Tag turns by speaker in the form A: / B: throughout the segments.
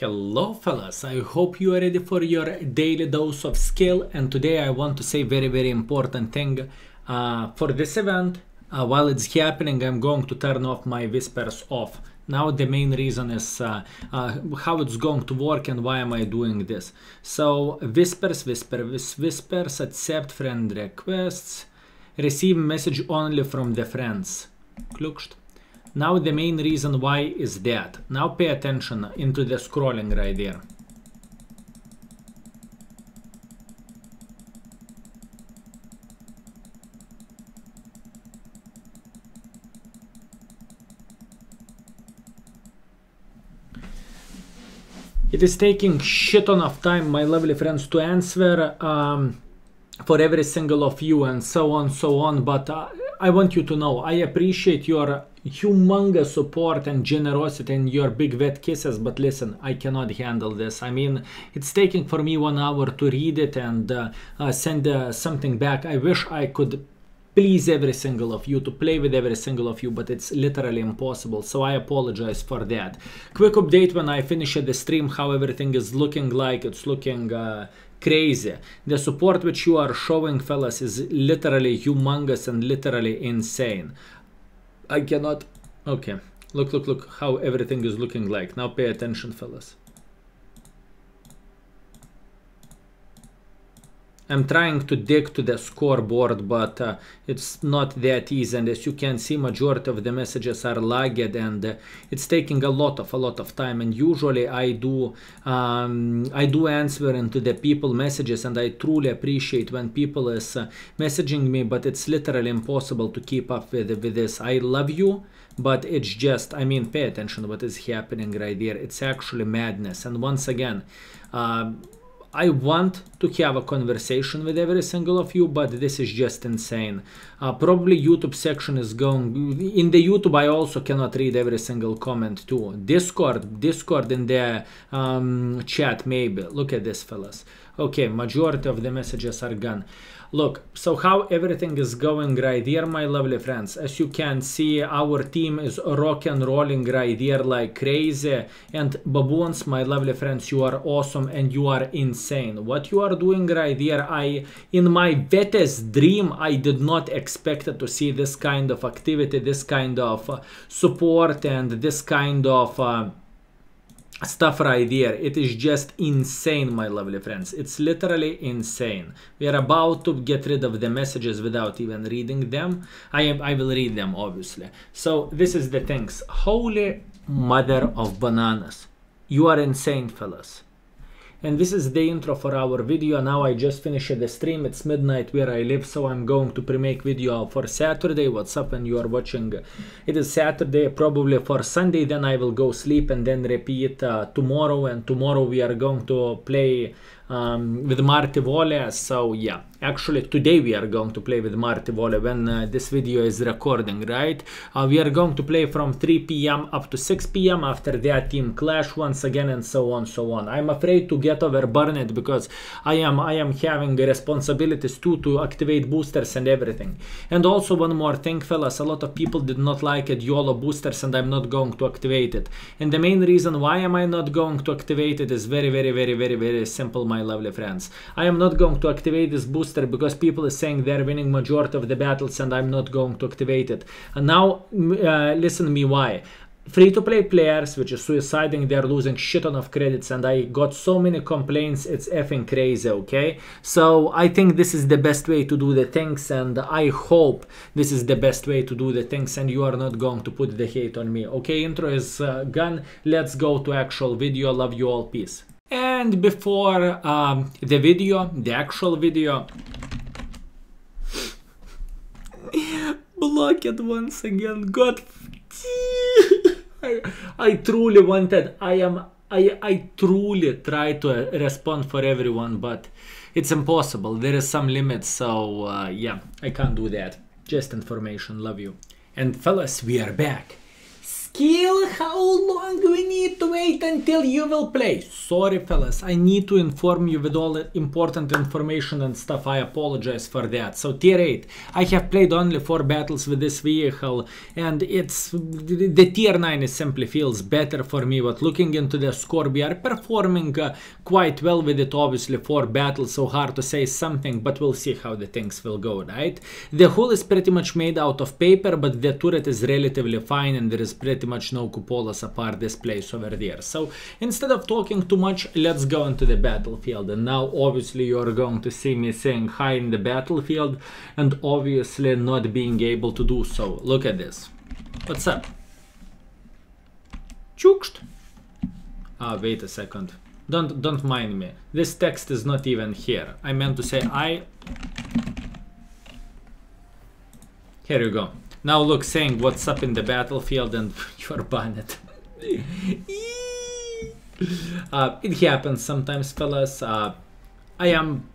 A: Hello fellas, I hope you are ready for your daily dose of skill and today I want to say very very important thing. Uh, for this event, uh, while it's happening I'm going to turn off my whispers off. Now the main reason is uh, uh how it's going to work and why am I doing this. So whispers, whisper, whispers, accept friend requests, receive message only from the friends. Klukst. Now the main reason why is that. Now pay attention into the scrolling right there. It is taking shit ton of time, my lovely friends, to answer um, for every single of you and so on, so on. But uh, I want you to know I appreciate your humongous support and generosity and your big wet kisses but listen i cannot handle this. I mean it's taking for me one hour to read it and uh, uh, send uh, something back. I wish i could please every single of you to play with every single of you but it's literally impossible so i apologize for that. Quick update when i finish the stream how everything is looking like. It's looking uh, crazy the support which you are showing fellas is literally humongous and literally insane I cannot... Okay, look, look, look how everything is looking like. Now pay attention, fellas. I'm trying to dig to the scoreboard, but uh, it's not that easy. And as you can see, majority of the messages are lagged and uh, it's taking a lot of a lot of time. And usually I do um, I do answer into the people messages, and I truly appreciate when people is uh, messaging me, but it's literally impossible to keep up with with this. I love you but it's just i mean pay attention what is happening right there it's actually madness and once again uh, I want to have a conversation with every single of you, but this is just insane. Uh, probably YouTube section is going... In the YouTube, I also cannot read every single comment too. Discord, Discord in the um, chat, maybe. Look at this, fellas. Okay, majority of the messages are gone. Look, so how everything is going right here, my lovely friends. As you can see, our team is rock and rolling right here like crazy. And baboons, my lovely friends, you are awesome and you are insane. What you are doing right here, I, in my wettest dream, I did not expect to see this kind of activity, this kind of support and this kind of... Uh, stuff right there it is just insane my lovely friends. It's literally insane. We are about to get rid of the messages without even reading them. I am i will read them obviously. So this is the things. Holy mother of bananas. You are insane fellas and this is the intro for our video. Now i just finished the stream. It's midnight where i live so i'm going to pre-make video for saturday. What's up when you are watching? It is saturday probably for sunday then i will go sleep and then repeat uh, tomorrow. And tomorrow we are going to play um, with Marty Volle. So yeah, actually today we are going to play with Marty Volle when uh, this video is recording, right? Uh, we are going to play from 3 p.m. up to 6 p.m. After that team clash once again and so on, so on. I'm afraid to get over Burnett because I am I am having responsibilities too to activate boosters and everything. And also one more thing, fellas, a lot of people did not like it YOLO boosters and I'm not going to activate it. And the main reason why am I not going to activate it is very, very, very, very, very simple, my my lovely friends. I am not going to activate this booster because people are saying they're winning majority of the battles and I'm not going to activate it. And now, uh, listen to me why? Free-to-play players which is suiciding they're losing shit ton of credits and i got so many complaints it's effing crazy okay? So i think this is the best way to do the things and i hope this is the best way to do the things and you are not going to put the hate on me okay? Intro is uh, gone. Let's go to actual video. Love you all. Peace and before um, the video, the actual video, block it once again. God, I, I truly wanted. I am. I I truly try to respond for everyone, but it's impossible. There is some limits, so uh, yeah, I can't do that. Just information. Love you. And fellas, we are back. Skill, how long we need to wait until you will play? Sorry fellas, I need to inform you with all the important information and stuff, I apologize for that. So tier 8, I have played only 4 battles with this vehicle and it's, the tier 9 simply feels better for me, but looking into the score, we are performing uh, quite well with it, obviously 4 battles, so hard to say something, but we'll see how the things will go, right? The hull is pretty much made out of paper, but the turret is relatively fine and there is pretty much no cupolas apart this place over there. So instead of talking too much, let's go into the battlefield. And now obviously you are going to see me saying hi in the battlefield and obviously not being able to do so. Look at this. What's up? Chukst. Ah, wait a second. Don't don't mind me. This text is not even here. I meant to say I. Here you go. Now look, saying what's up in the battlefield and you're banned. uh, it happens sometimes, fellas. Uh, I am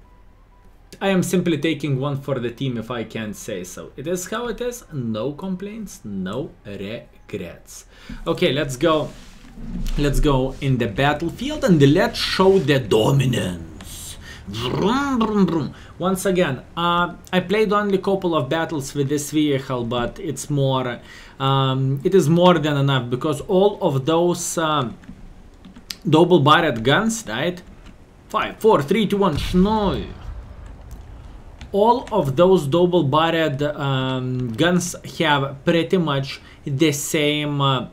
A: I am simply taking one for the team if I can say so. It is how it is. No complaints, no regrets. Okay, let's go. Let's go in the battlefield and let's show the dominance. Vroom, vroom, vroom. Once again, uh, I played only a couple of battles with this vehicle, but it's more, um, it is more than enough because all of those uh, double barrel guns, right? Five, four, three, two, one, no. All of those double barreled um, guns have pretty much the same uh,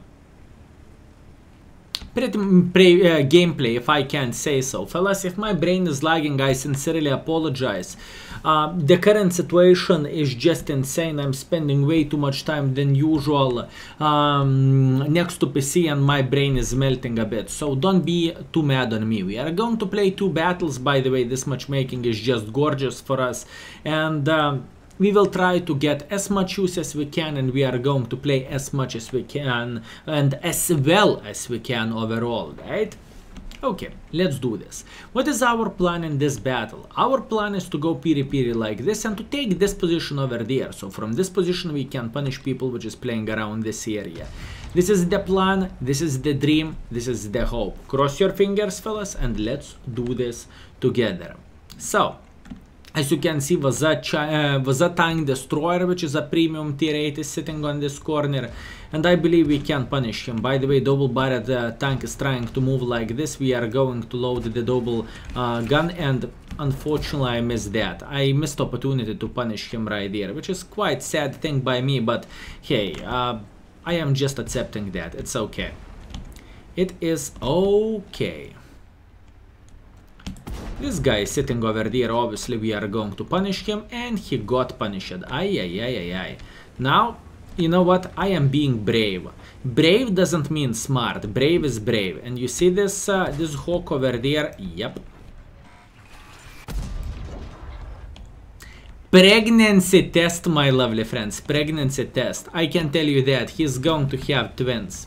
A: pretty pre, uh, gameplay, if I can say so. Fellas, if my brain is lagging, I sincerely apologize. Uh, the current situation is just insane. I'm spending way too much time than usual um, next to PC and my brain is melting a bit. So don't be too mad on me. We are going to play two battles, by the way. This matchmaking is just gorgeous for us. And... Um, we will try to get as much use as we can and we are going to play as much as we can and as well as we can overall, right? Okay, let's do this. What is our plan in this battle? Our plan is to go piri-piri like this and to take this position over there. So from this position we can punish people which is playing around this area. This is the plan, this is the dream, this is the hope. Cross your fingers fellas and let's do this together. So, as you can see, was a, uh, tank destroyer, which is a premium tier 8, is sitting on this corner. And I believe we can punish him. By the way, double barrel uh, tank is trying to move like this. We are going to load the double uh, gun and unfortunately I missed that. I missed opportunity to punish him right there, which is quite sad thing by me, but hey, uh, I am just accepting that. It's okay. It is okay. This guy is sitting over there, obviously we are going to punish him, and he got punished. Ay, ay, ay, ay, ay. Now, you know what? I am being brave. Brave doesn't mean smart. Brave is brave. And you see this, uh, this hawk over there? Yep. Pregnancy test, my lovely friends. Pregnancy test. I can tell you that he's going to have twins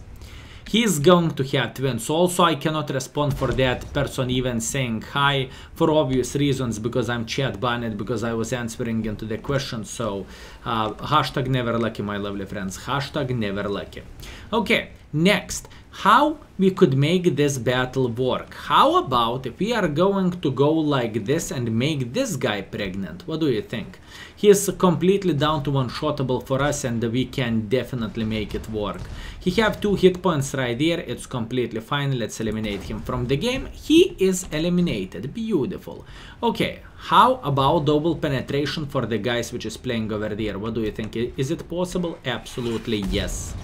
A: he's going to have twins. Also, I cannot respond for that person even saying hi for obvious reasons because I'm chat banned because I was answering into the question. So, uh, hashtag never lucky, my lovely friends. Hashtag never lucky. Okay, next how we could make this battle work. How about if we are going to go like this and make this guy pregnant? What do you think? He is completely down to one-shottable for us and we can definitely make it work. He have two hit points right there, it's completely fine, let's eliminate him from the game. He is eliminated, beautiful. Okay, how about double penetration for the guys which is playing over there? What do you think? Is it possible? Absolutely yes.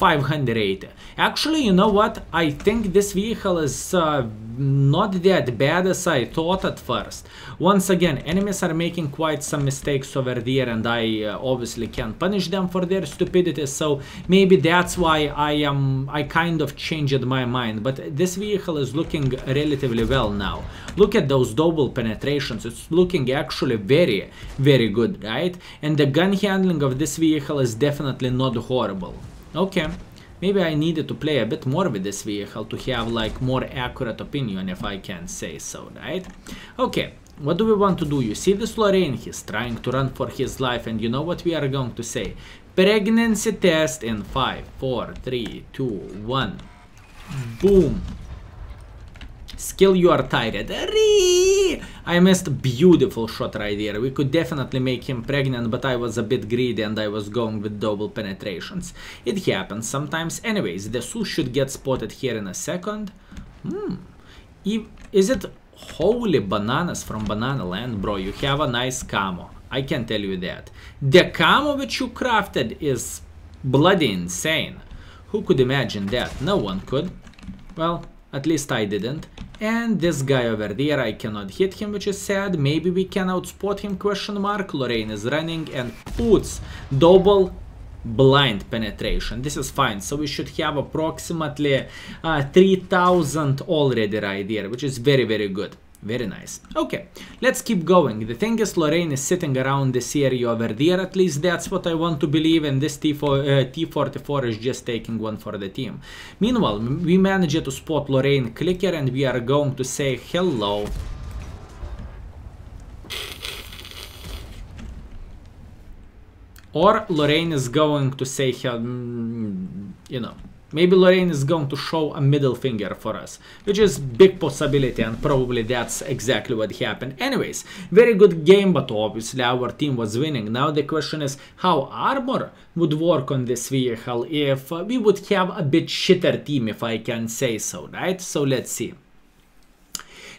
A: 580. Actually, you know what? I think this vehicle is uh, not that bad as I thought at first. Once again, enemies are making quite some mistakes over there and I uh, obviously can't punish them for their stupidity, so maybe that's why I am I kind of changed my mind. But this vehicle is looking relatively well now. Look at those double penetrations, it's looking actually very, very good, right? And the gun handling of this vehicle is definitely not horrible. Okay, maybe I needed to play a bit more with this vehicle to have like more accurate opinion if I can say so, right? Okay, what do we want to do? You see this Lorraine, he's trying to run for his life, and you know what we are going to say? Pregnancy test in 5, 4, 3, 2, 1. Boom. Skill you are tired. I missed a beautiful shot right here. We could definitely make him pregnant, but I was a bit greedy and I was going with double penetrations. It happens sometimes. Anyways, the Su should get spotted here in a second. Hmm. Is it holy bananas from Banana Land, bro? You have a nice camo. I can tell you that. The camo which you crafted is bloody insane. Who could imagine that? No one could. Well, at least I didn't. And this guy over there, I cannot hit him, which is sad. Maybe we can outspot him, question mark. Lorraine is running and puts double blind penetration. This is fine. So we should have approximately uh, 3000 already right there, which is very, very good. Very nice. Okay, let's keep going. The thing is, Lorraine is sitting around this area over there. At least that's what I want to believe. And this T4, uh, T44 is just taking one for the team. Meanwhile, we managed to spot Lorraine clicker and we are going to say hello. Or Lorraine is going to say, you know, Maybe Lorraine is going to show a middle finger for us, which is big possibility and probably that's exactly what happened. Anyways, very good game, but obviously our team was winning. Now the question is how armor would work on this vehicle if we would have a bit shitter team, if I can say so, right? So let's see.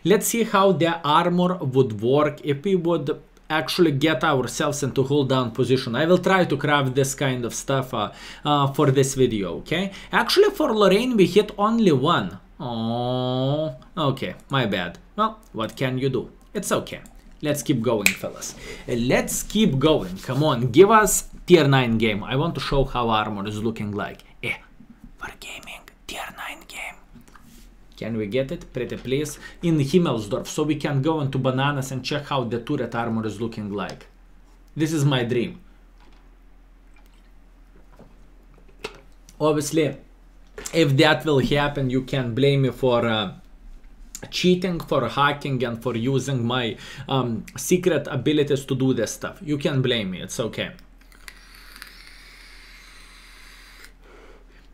A: Let's see how the armor would work if we would actually get ourselves into hold down position. I will try to craft this kind of stuff uh, uh, for this video, okay? Actually for Lorraine we hit only one. Oh, okay, my bad. Well, what can you do? It's okay. Let's keep going, fellas. Let's keep going. Come on, give us tier 9 game. I want to show how armor is looking like. Eh, for gaming, tier 9 game. Can we get it? Pretty please. In Himmelsdorf, so we can go into Bananas and check how the turret armor is looking like. This is my dream. Obviously, if that will happen, you can blame me for uh, cheating, for hacking, and for using my um, secret abilities to do this stuff. You can blame me, it's okay.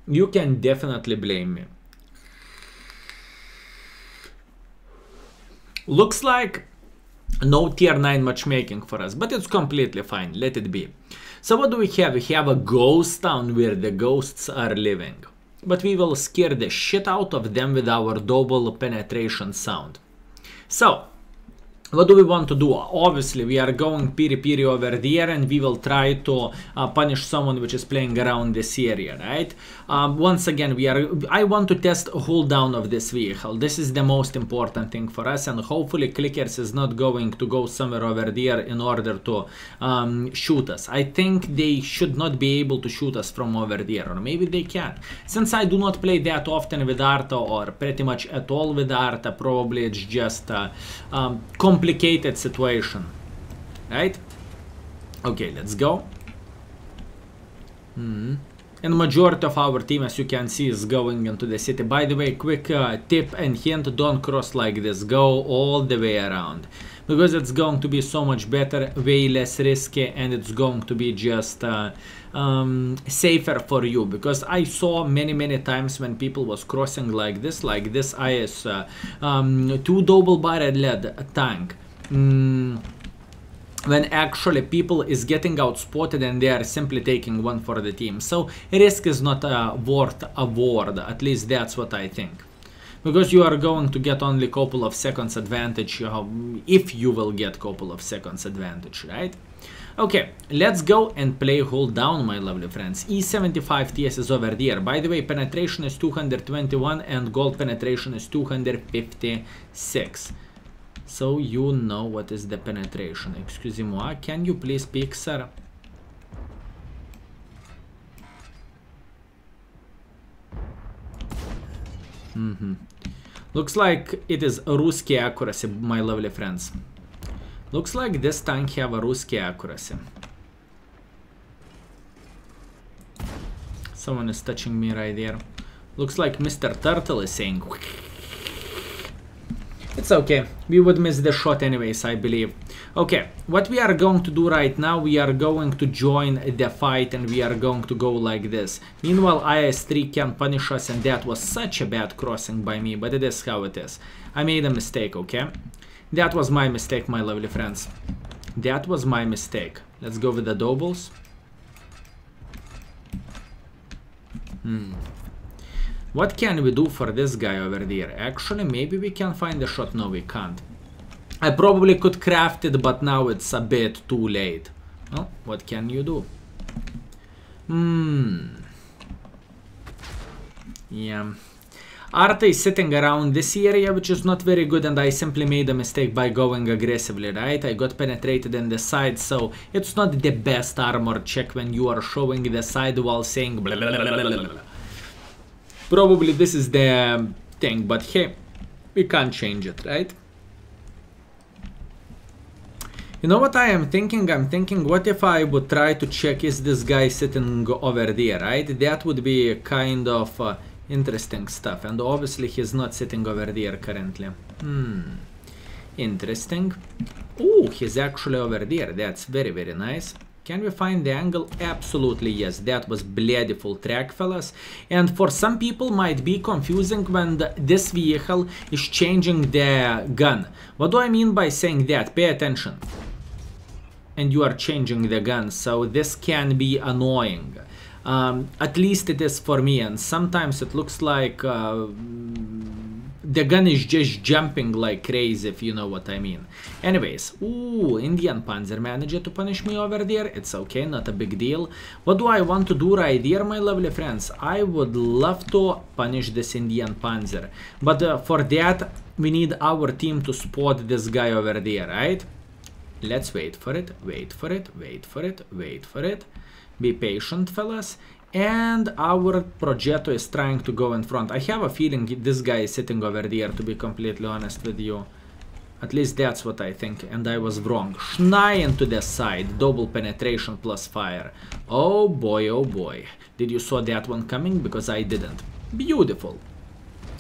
A: You can definitely blame me. Looks like no tier 9 matchmaking for us, but it's completely fine, let it be. So what do we have? We have a ghost town where the ghosts are living. But we will scare the shit out of them with our double penetration sound. So, what do we want to do? Obviously, we are going piri piri over there and we will try to uh, punish someone which is playing around this area, right? Um, once again, we are. I want to test hold down of this vehicle. This is the most important thing for us and hopefully Clickers is not going to go somewhere over there in order to um, shoot us. I think they should not be able to shoot us from over there or maybe they can. Since I do not play that often with Arta or pretty much at all with Arta, probably it's just uh, um, complicated situation, right? Okay, let's go. Hmm. And majority of our team, as you can see, is going into the city. By the way, quick uh, tip and hint, don't cross like this. Go all the way around. Because it's going to be so much better, way less risky, and it's going to be just uh, um, safer for you. Because I saw many, many times when people was crossing like this, like this IS uh, um, two double barrel lead tank. Mm, when actually people is getting outspotted and they are simply taking one for the team. So risk is not uh, worth a word, at least that's what I think. Because you are going to get only couple of seconds advantage, if you will get couple of seconds advantage, right? Okay, let's go and play hold down, my lovely friends. E75 TS is over there. By the way, penetration is 221 and gold penetration is 256. So you know what is the penetration. Excusez-moi, can you please pick, sir? Mm -hmm. Looks like it is Ruski accuracy, my lovely friends. Looks like this tank have a Ruski accuracy. Someone is touching me right there. Looks like Mr. Turtle is saying It's okay. We would miss the shot anyways, I believe. Okay, what we are going to do right now, we are going to join the fight and we are going to go like this. Meanwhile, IS-3 can punish us and that was such a bad crossing by me, but it is how it is. I made a mistake, okay? That was my mistake, my lovely friends. That was my mistake. Let's go with the doubles. Hmm. What can we do for this guy over there? Actually, maybe we can find a shot. No, we can't. I probably could craft it, but now it's a bit too late. Well, what can you do? Hmm. Yeah. Arta is sitting around this area, which is not very good, and I simply made a mistake by going aggressively, right? I got penetrated in the side, so it's not the best armor check when you are showing the side while saying blah, blah, blah, Probably this is the thing, but hey, we can't change it, right? You know what I am thinking? I'm thinking, what if I would try to check is this guy sitting over there, right? That would be kind of uh, interesting stuff. And obviously he's not sitting over there currently. Hmm. Interesting. Oh, he's actually over there. That's very, very nice. Can we find the angle? Absolutely yes, that was bloody full track fellas. And for some people might be confusing when the, this vehicle is changing the gun. What do I mean by saying that? Pay attention. And you are changing the gun, so this can be annoying. Um, at least it is for me, and sometimes it looks like uh, the gun is just jumping like crazy, if you know what I mean. Anyways, ooh, Indian Panzer managed to punish me over there. It's okay, not a big deal. What do I want to do right here, my lovely friends? I would love to punish this Indian Panzer. But uh, for that, we need our team to spot this guy over there, right? Let's wait for it, wait for it, wait for it, wait for it. Be patient, fellas and our Progetto is trying to go in front. I have a feeling this guy is sitting over there, to be completely honest with you. At least that's what I think, and I was wrong. Schneien to the side, double penetration plus fire. Oh boy, oh boy. Did you saw that one coming? Because I didn't. Beautiful.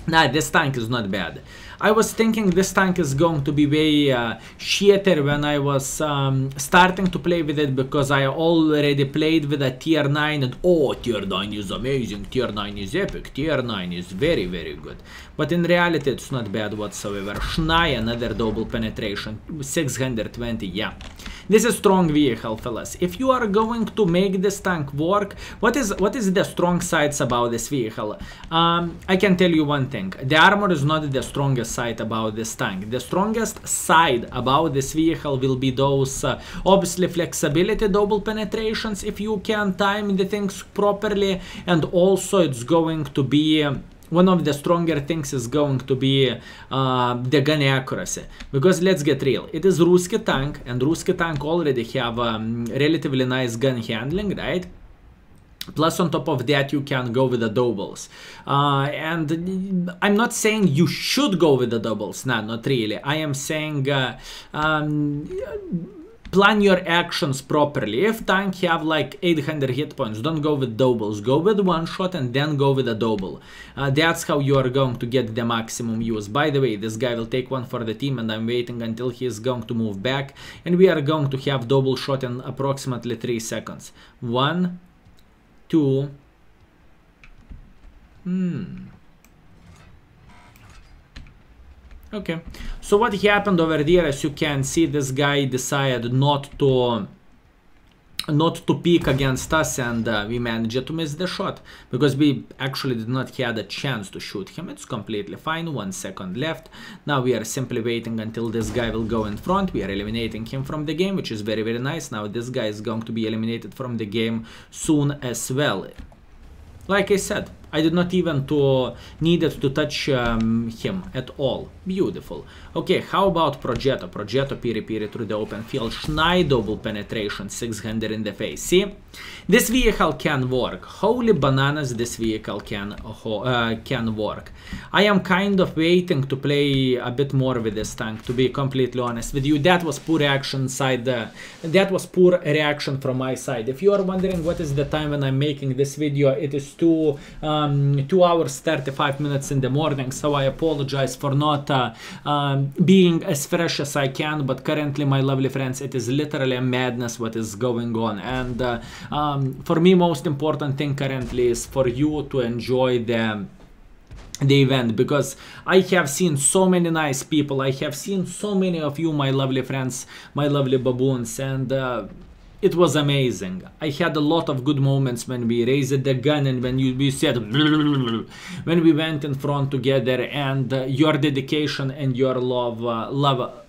A: Nah, this tank is not bad. I was thinking this tank is going to be way uh, when I was um, starting to play with it because I already played with a tier 9 and oh tier 9 is amazing, tier 9 is epic, tier 9 is very very good. But in reality it's not bad whatsoever. Schnei another double penetration, 620, yeah. This is strong vehicle, fellas. If you are going to make this tank work, what is what is the strong sides about this vehicle? Um, I can tell you one thing. The armor is not the strongest side about this tank. The strongest side about this vehicle will be those uh, obviously flexibility double penetrations if you can time the things properly and also it's going to be one of the stronger things is going to be uh, the gun accuracy because let's get real it is Ruski tank and Ruski tank already have um, relatively nice gun handling right Plus, on top of that, you can go with the doubles. Uh, and I'm not saying you should go with the doubles. No, not really. I am saying uh, um, plan your actions properly. If tank have like 800 hit points, don't go with doubles. Go with one shot and then go with a double. Uh, that's how you are going to get the maximum use. By the way, this guy will take one for the team and I'm waiting until he is going to move back. And we are going to have double shot in approximately 3 seconds. One, two, hmm. Okay, so what happened over there, as you can see, this guy decided not to not to peek against us and uh, we managed to miss the shot. Because we actually did not had a chance to shoot him. It's completely fine. One second left. Now we are simply waiting until this guy will go in front. We are eliminating him from the game which is very very nice. Now this guy is going to be eliminated from the game soon as well. Like I said I did not even to needed to touch um, him at all. Beautiful. Okay, how about Progetto? Progetto piri piri through the open field. Schneid double penetration, 600 in the face. See? This vehicle can work. Holy bananas, this vehicle can, uh, can work. I am kind of waiting to play a bit more with this tank, to be completely honest with you. That was poor reaction side. Uh, that was poor reaction from my side. If you are wondering what is the time when I'm making this video, it is 2... Uh, um, 2 hours 35 minutes in the morning so I apologize for not uh, um, being as fresh as I can but currently my lovely friends it is literally a madness what is going on and uh, um, for me most important thing currently is for you to enjoy the the event because I have seen so many nice people. I have seen so many of you, my lovely friends, my lovely baboons, and uh, it was amazing. I had a lot of good moments when we raised the gun and when you we said when we went in front together, and uh, your dedication and your love, uh, love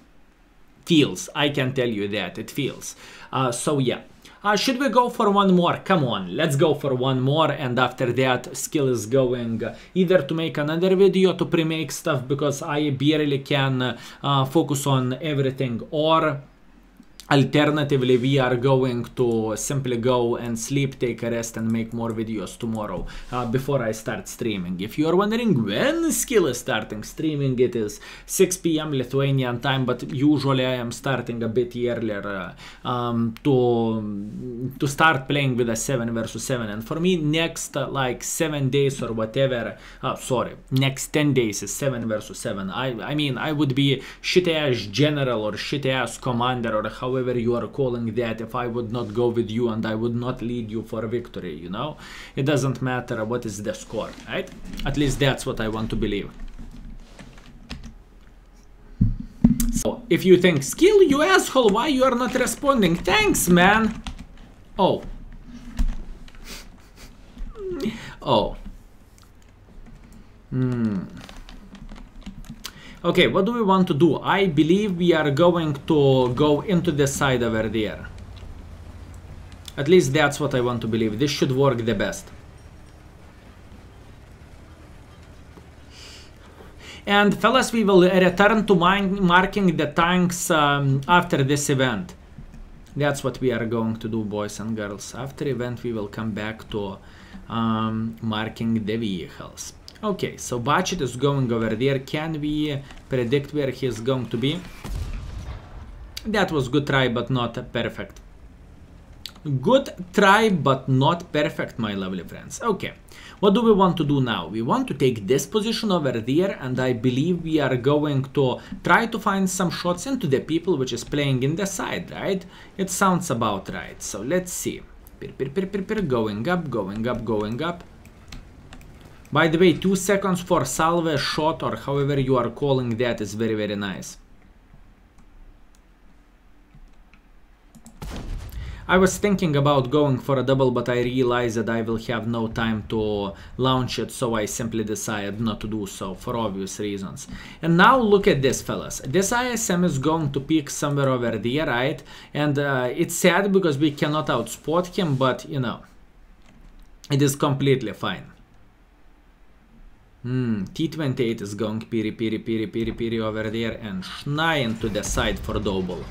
A: feels. I can tell you that it feels. Uh, so yeah. Uh, should we go for one more? Come on, let's go for one more and after that skill is going either to make another video to pre-make stuff because I barely can uh, focus on everything or Alternatively, we are going to simply go and sleep, take a rest and make more videos tomorrow uh, before I start streaming. If you are wondering when Skill is starting streaming, it is 6 p.m. Lithuanian time, but usually I am starting a bit earlier uh, um, to, to start playing with a 7 versus 7. And for me, next uh, like 7 days or whatever, uh, sorry, next 10 days is 7 versus 7. I, I mean, I would be shitty ass general or shitty ass commander or however however you are calling that if I would not go with you and I would not lead you for victory, you know? It doesn't matter what is the score, right? At least that's what I want to believe. So, if you think, skill, you asshole, why you are not responding? Thanks, man! Oh. oh. Hmm. Okay, what do we want to do? I believe we are going to go into the side over there. At least that's what I want to believe. This should work the best. And fellas, we will return to marking the tanks um, after this event. That's what we are going to do, boys and girls. After event, we will come back to um, marking the vehicles. Okay, so Budget is going over there. Can we predict where he is going to be? That was good try, but not perfect. Good try, but not perfect, my lovely friends. Okay, what do we want to do now? We want to take this position over there, and I believe we are going to try to find some shots into the people which is playing in the side, right? It sounds about right. So let's see. Going up, going up, going up. By the way, 2 seconds for salve shot or however you are calling that is very very nice. I was thinking about going for a double but I realized that I will have no time to launch it so I simply decided not to do so for obvious reasons. And now look at this fellas. This ISM is going to peak somewhere over there, right? And uh, it's sad because we cannot outspot him but you know, it is completely fine. Hmm, T28 is going piri piri piri piri piri over there and Schneien to the side for double.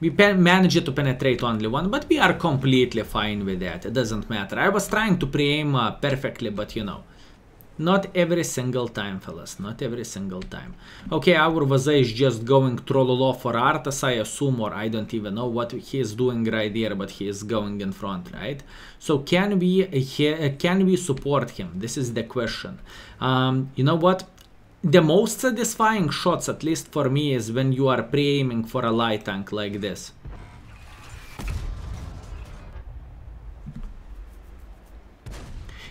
A: We managed to penetrate only one, but we are completely fine with that. It doesn't matter. I was trying to pre-aim uh, perfectly, but you know. Not every single time, fellas. Not every single time. Okay, our Vaza is just going Trollolo for Arthas, I assume, or I don't even know what he is doing right there, but he is going in front, right? So can we can we support him? This is the question. Um, you know what? The most satisfying shots, at least for me, is when you are pre-aiming for a light tank like this.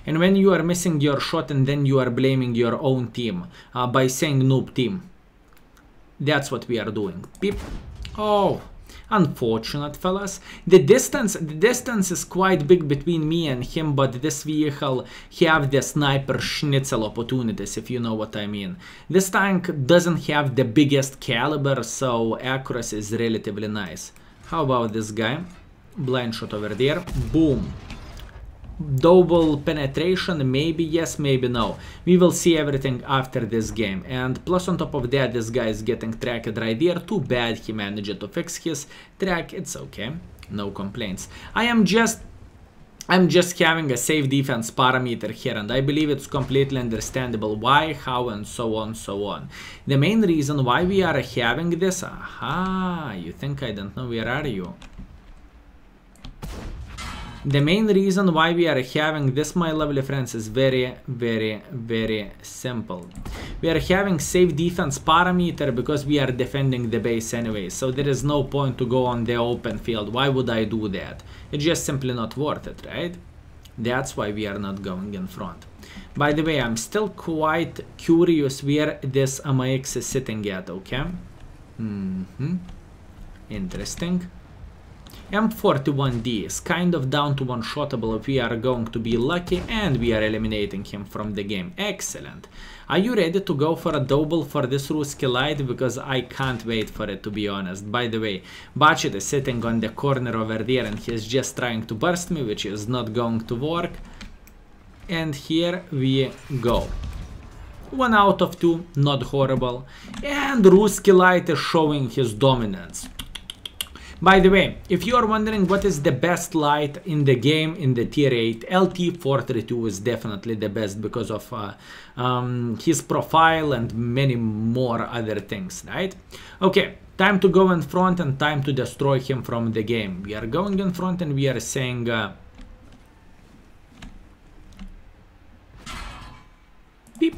A: And when you are missing your shot and then you are blaming your own team uh, by saying noob team. That's what we are doing. Beep. Oh, unfortunate fellas. The distance the distance is quite big between me and him, but this vehicle have the sniper schnitzel opportunities, if you know what I mean. This tank doesn't have the biggest caliber, so accuracy is relatively nice. How about this guy? Blind shot over there. Boom double penetration maybe yes maybe no. We will see everything after this game. And plus on top of that this guy is getting tracked right there too bad he managed to fix his track. It's okay. No complaints. I am just I'm just having a safe defense parameter here and I believe it's completely understandable why, how and so on so on. The main reason why we are having this, aha, you think I don't know where are you? The main reason why we are having this my lovely friends is very very very simple. We are having safe defense parameter because we are defending the base anyway so there is no point to go on the open field. Why would i do that? It's just simply not worth it right? That's why we are not going in front. By the way i'm still quite curious where this amx is sitting at okay? Mm -hmm. interesting M41D is kind of down to one-shottable if we are going to be lucky and we are eliminating him from the game. Excellent. Are you ready to go for a double for this Ruski Light? Because I can't wait for it to be honest. By the way, Bat-Chat is sitting on the corner over there and he's just trying to burst me, which is not going to work. And here we go. One out of two, not horrible. And Ruski Light is showing his dominance. By the way, if you are wondering what is the best light in the game in the tier 8, LT432 is definitely the best because of uh, um, his profile and many more other things, right? Okay, time to go in front and time to destroy him from the game. We are going in front and we are saying... Uh, beep.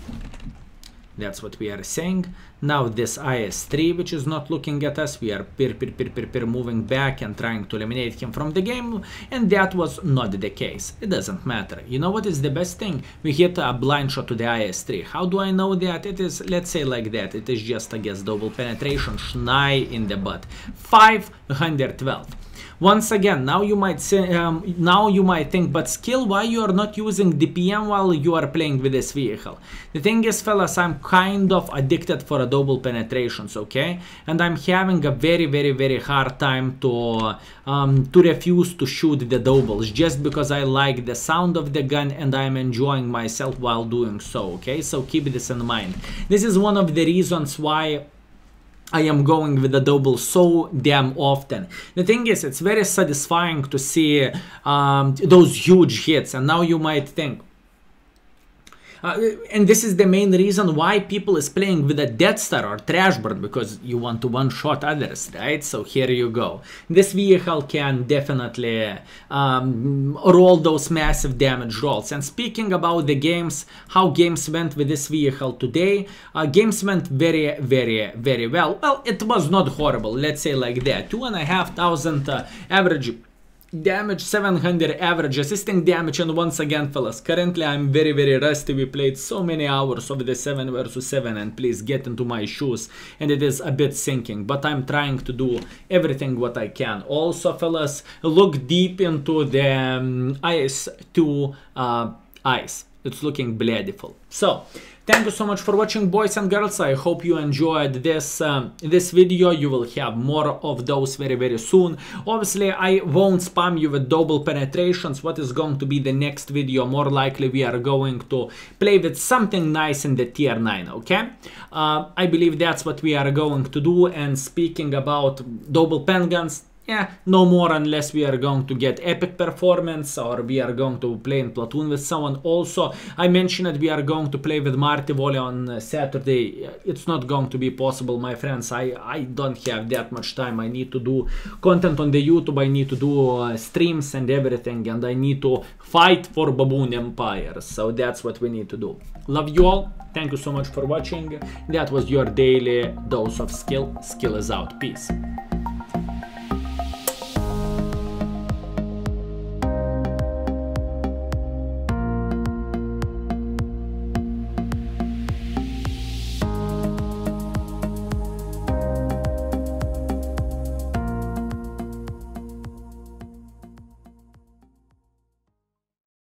A: That's what we are saying. Now this IS-3, which is not looking at us, we are pir, pir, pir, pir, pir, moving back and trying to eliminate him from the game, and that was not the case. It doesn't matter. You know what is the best thing? We hit a blind shot to the IS-3. How do I know that? It is, let's say like that, it is just against double penetration, Schnei in the butt. 512. Once again, now you might say, um, now you might think, but skill, why you are not using DPM while you are playing with this vehicle? The thing is, fellas, I'm kind of addicted for a double penetrations, okay? And I'm having a very, very, very hard time to um, to refuse to shoot the doubles just because I like the sound of the gun and I'm enjoying myself while doing so, okay? So keep this in mind. This is one of the reasons why I am going with the double so damn often. The thing is, it's very satisfying to see um, those huge hits, and now you might think, and this is the main reason why people is playing with a Death Star or Trashbird because you want to one-shot others, right? So here you go. This vehicle can definitely um, roll those massive damage rolls. And speaking about the games, how games went with this vehicle today, uh, games went very, very, very well. Well, it was not horrible, let's say like that. Two and a half thousand uh, average damage 700 average assisting damage and once again fellas. Currently i'm very very rusty. We played so many hours of the 7 versus 7 and please get into my shoes. And it is a bit sinking but i'm trying to do everything what i can. Also fellas look deep into the um, is2 uh, ice. It's looking beautiful. So Thank you so much for watching boys and girls. I hope you enjoyed this um, this video. You will have more of those very very soon. Obviously I won't spam you with double penetrations. What is going to be the next video? More likely we are going to play with something nice in the tier 9, okay? Uh, I believe that's what we are going to do and speaking about double pen guns, yeah, no more unless we are going to get epic performance or we are going to play in platoon with someone. Also, I mentioned that we are going to play with Marty Volley on Saturday. It's not going to be possible, my friends. I, I don't have that much time. I need to do content on the YouTube. I need to do uh, streams and everything. And I need to fight for Baboon Empire. So that's what we need to do. Love you all. Thank you so much for watching. That was your daily dose of skill. Skill is out. Peace.